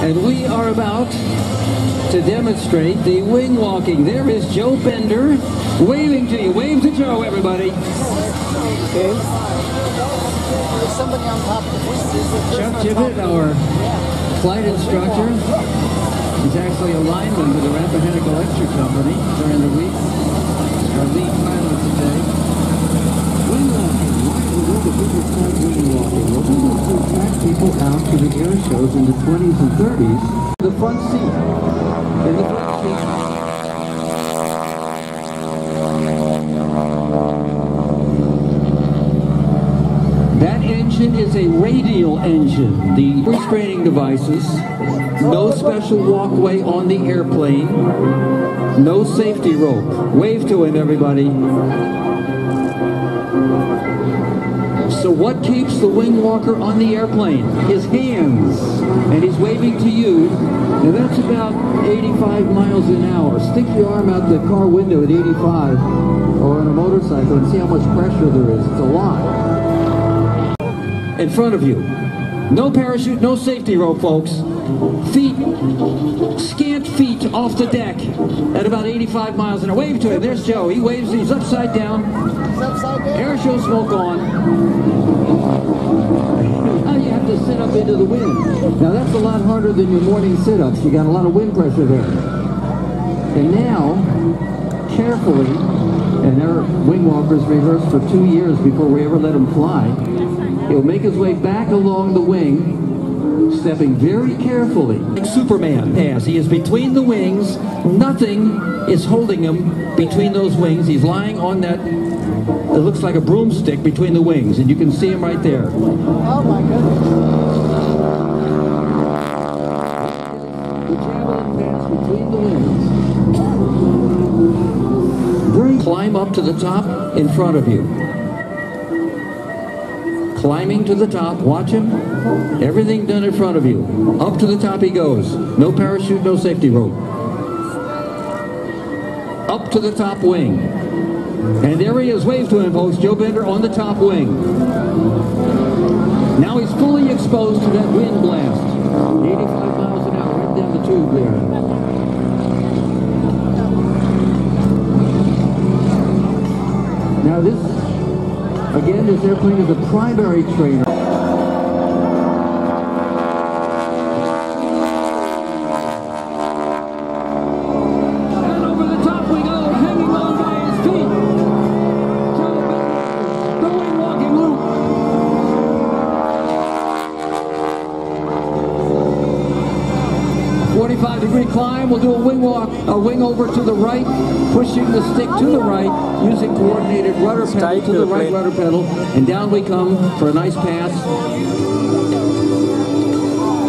And we are about to demonstrate the wing walking. There is Joe Bender waving to you. Wave to Joe, everybody. Okay. There's somebody on top of the Chuck Tibbet, our flight instructor. He's actually a lineman with the Rappahannock Electric Company during the week. Our lead pilot today. Wing walking. Why in the world do people start wing walking? Well, we want to attract people the air shows in the 20s and 30s. The front seat. In the front seat. That engine is a radial engine. The restraining devices, no special walkway on the airplane, no safety rope. Wave to him, everybody. So what keeps the wing walker on the airplane? His hands. And he's waving to you. And that's about 85 miles an hour. Stick your arm out the car window at 85 or on a motorcycle and see how much pressure there is. It's a lot in front of you. No parachute, no safety rope, folks. Feet, scant feet off the deck at about 85 miles an hour. Wave to him. There's Joe. He waves. He's upside down. He's upside down. Air show smoke on. Now you have to sit up into the wind. Now that's a lot harder than your morning sit-ups. You got a lot of wind pressure there. And now, carefully, and our wing walkers rehearsed for two years before we ever let him fly. He'll make his way back along the wing, stepping very carefully. Like Superman has. He is between the wings. Nothing is holding him between those wings. He's lying on that, it looks like a broomstick between the wings, and you can see him right there. Oh my goodness. The javelin pass between the wings. Bring climb up to the top in front of you. Climbing to the top, watch him. Everything done in front of you. Up to the top he goes. No parachute, no safety rope. Up to the top wing. And there he is. Wave to him, folks. Joe Bender on the top wing. Now he's fully exposed to that wind blast. 85 miles an hour right down the tube there. This airplane is a primary trainer. And over the top we go, hanging on by his feet. Joe Bender, the wing walking loop. 45 climb. We'll do a wing walk, a wing over to the right, pushing the stick to the right, using coordinated rudder pedal to the right rudder pedal, and down we come for a nice pass.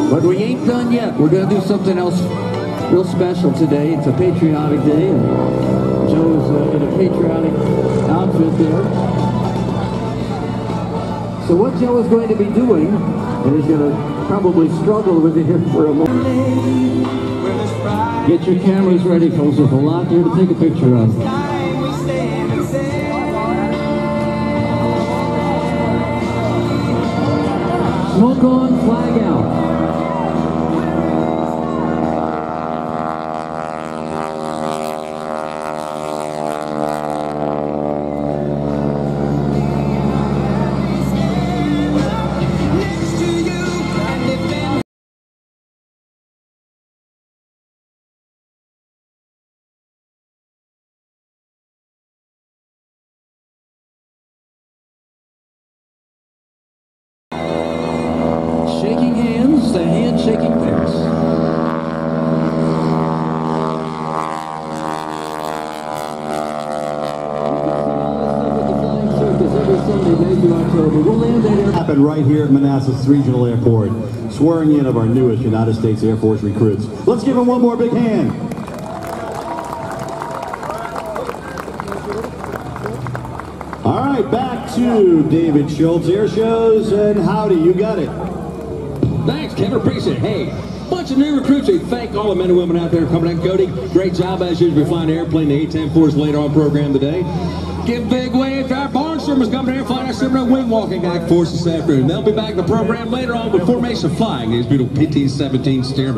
But we ain't done yet. We're going to do something else real special today. It's a patriotic day, and Joe's uh, in a patriotic outfit there. So what Joe is going to be doing, and he's going to probably struggle with it here for a moment. Get your cameras ready, folks. There's a lot there to take a picture of. Shaking hands, the handshaking pass. Happened right here at Manassas Regional Airport, swearing in of our newest United States Air Force recruits. Let's give them one more big hand. All right, back to David Schultz Air Shows, and howdy, you got it. Thanks, Kevin. It. Hey, bunch of new recruits. We thank all the men and women out there coming in. Cody, great job as usual. We're flying an airplane. The A-10 Force later on program today. Give big wave to our barnstormers coming here flying our similar wing walking act force this afternoon. They'll be back in the program later on with formation flying. These beautiful PT-17 Stearman.